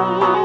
Lord.